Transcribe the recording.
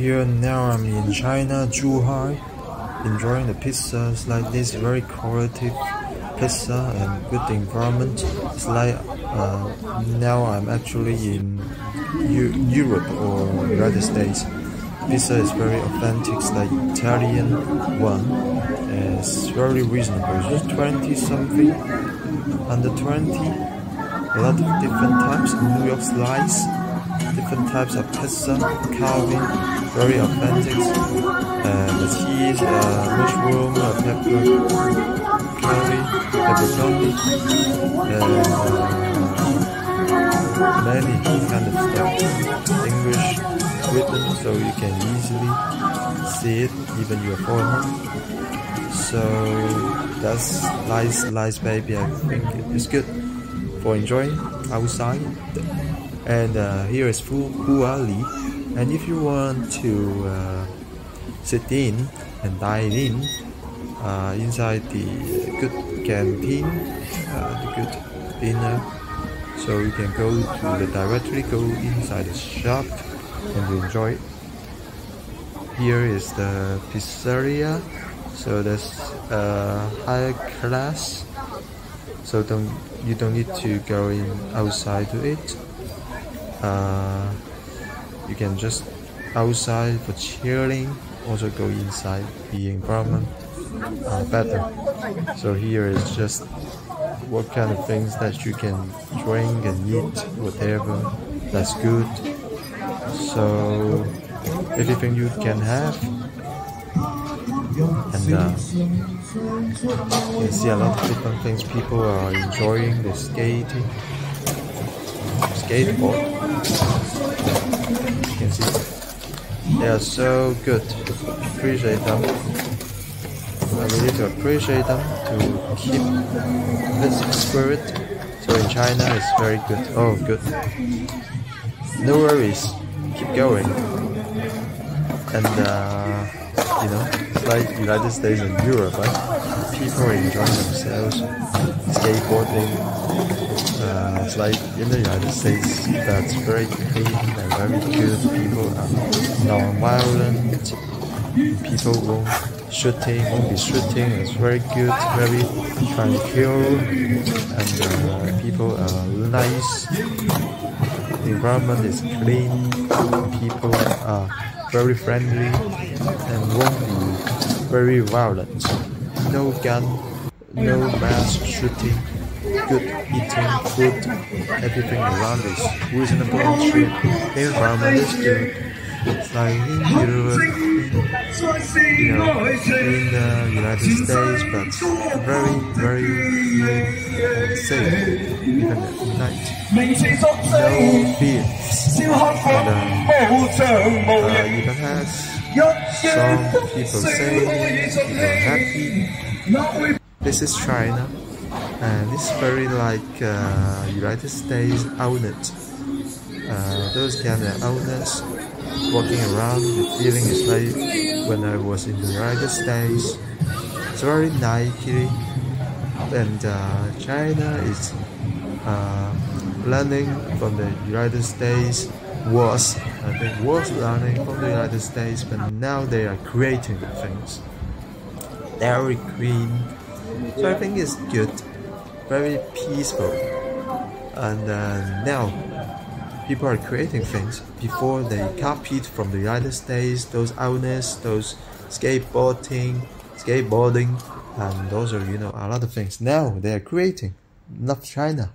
here now I'm in China, Zhuhai, enjoying the pizzas like this, very quality pizza and good environment. It's like uh, now I'm actually in U Europe or United States. Pizza is very authentic, like Italian one. It's very reasonable, it's just 20 something, under 20. A lot of different types, New York slice, different types of pizza, carving, very authentic. Uh, the cheese, uh, mushroom, uh, pepper, curry, pepperoni, and uh, many kind of stuff. English written so you can easily see it even your phone. So that's nice, nice baby. I think it's good for enjoying outside and uh, here is Huali and if you want to uh, sit in and dine in uh, inside the good canteen uh, the good dinner so you can go to the directly go inside the shop and enjoy. It here is the pizzeria. So that's uh, higher class. So don't you don't need to go in outside to eat uh, you can just outside for chilling also go inside the environment uh, better. So here is just what kind of things that you can drink and eat whatever that's good. So everything you can have. And uh, you see a lot of different things people are enjoying the skating skateboard. You can see they are so good. Appreciate them. I really to appreciate them to keep this spirit. So in China it's very good. Oh good. No worries. Keep going. And uh, you know, it's like United States and Europe, right? People are enjoying themselves, skateboarding, uh, it's like in the United States that's very clean and very good. People are non-violent. People won't shooting, won't be shooting. It's very good, very tranquil, and uh, people are nice. The environment is clean. People are very friendly and be very violent. No gun, no mass shooting good eating food, everything around is reasonable and cheap. Environment is good. Like in Europe, you know, in the United States, but very, very safe, even at night. No fears. And, uh, uh, even some people say they're happy. This is China and it's very like uh, United States outlet. Uh, those kind of outlets walking around, the feeling is like when I was in the United States. It's very Nike, and uh, China is uh, learning from the United States. Was I think was learning from the United States, but now they are creating things. Dairy Queen, so I think it's good very peaceful. And uh, now people are creating things before they copied from the United States, those outlets, those skateboarding, skateboarding, and those are you know a lot of things. Now they are creating, not China.